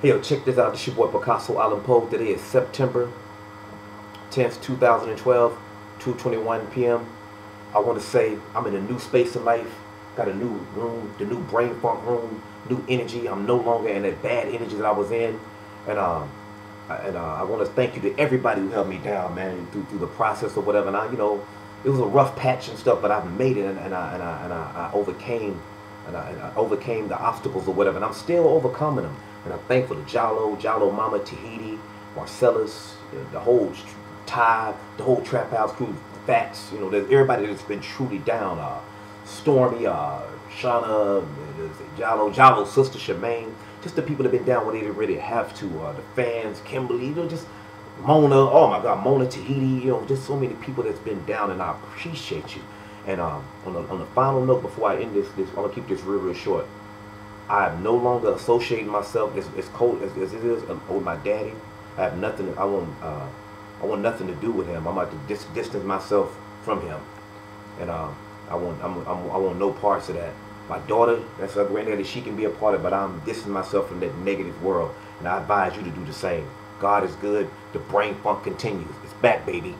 Hey, yo, check this out. This your boy PiKaHsSo Allen Poe. Today is September 10th, 2012, 2.21 p.m. I want to say I'm in a new space in life. Got a new room, the new BrainPhunk room, new energy. I'm no longer in that bad energy that I was in. And um, and uh, I want to thank you to everybody who held me down, man, through, through the process or whatever. And I, you know, it was a rough patch and stuff, but I've made it and, and I and I and I, I overcame and I, and I overcame the obstacles or whatever. And I'm still overcoming them. And I'm thankful to Gylo, Gylo Mama, Tahiti, Marcellus, the, the whole Ty, the whole Trap House crew, Fats, you know, there's everybody that's been truly down. Uh, Stormy, uh, Shauna, Gylo, Gylo's sister Shemaine, just the people that been down where they really have to. Uh, the fans, Kimberly, you know, just Mona. Oh my God, Mona Tahiti. You know, just so many people that's been down, and I appreciate you. And um, on the on the final note, before I end this, this I'm gonna keep this real, real short. I am no longer associating myself as, as cold as, as it is uh, with my daddy. I have nothing. I want. Uh, I want nothing to do with him. I'm about to dis distance myself from him, and um, I want. I'm, I'm, I want no parts of that. My daughter, that's her granddaddy. She can be a part of, it, but I'm distancing myself from that negative world, and I advise you to do the same. God is good. The BrainPhunk continues. It's back, baby.